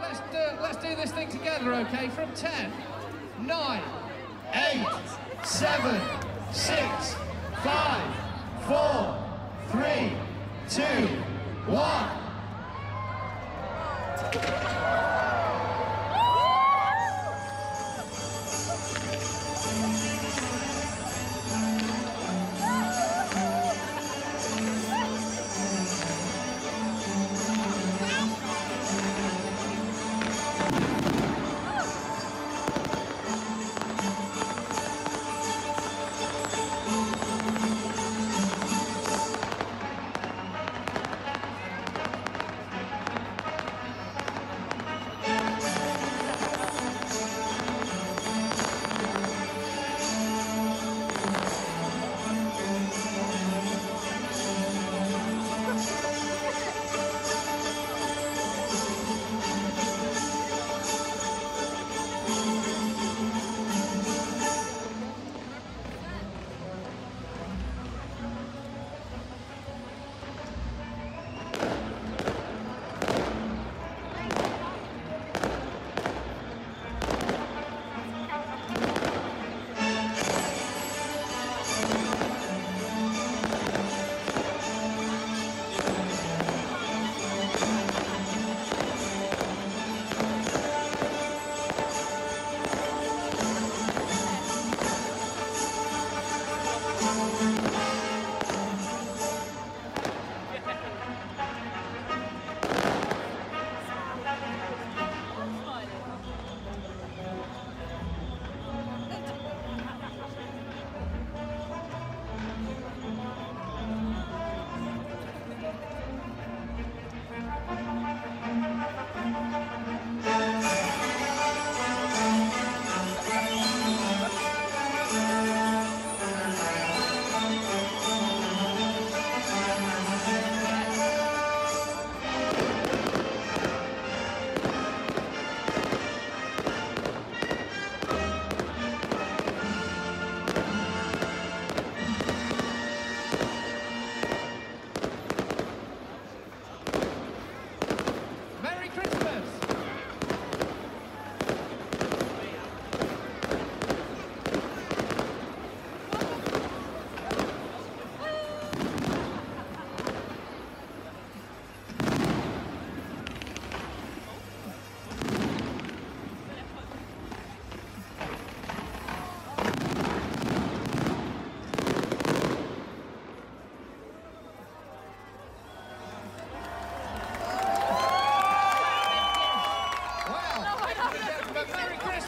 let's do, let's do this thing together, okay? From 10, 9, 8, 7, 6, 5, 4, 3, 2, 1.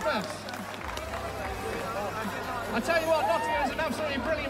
Christmas! I tell you what, Nottingham is an absolutely brilliant place.